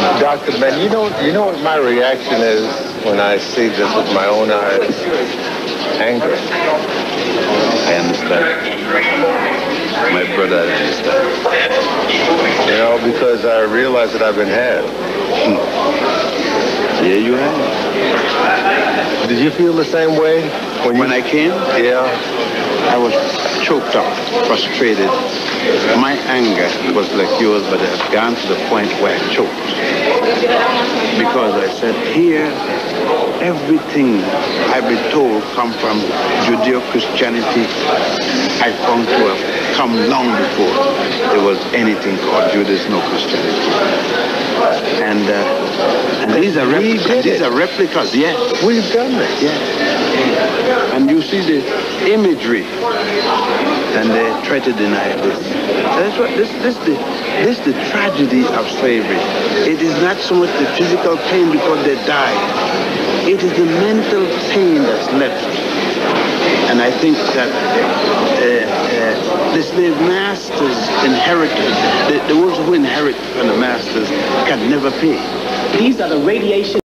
Doctor, man, you know, you know what my reaction is when I see this with my own eyes? Anger. I understand. My brother, I understand. You know, because I realize that I've been had. Hmm. Yeah, you have. Did you feel the same way when you? When I came, yeah. I was choked up, frustrated. My anger was like yours, but it had gone to the point where I choked. Because I said, here, everything I've been told come from Judeo-Christianity, I found to have come long before there was anything called Judaism or Christianity. And, uh, and these are replicas. These it. are replicas, yes. We've done this. Yeah. And you see the imagery, and they try to deny this. That's what this this the this the tragedy of slavery. It is not so much the physical pain because they died. It is the mental pain that's left. And I think that uh, uh, the slave masters inherited, the, the ones who inherit from the masters can never pay. These are the radiation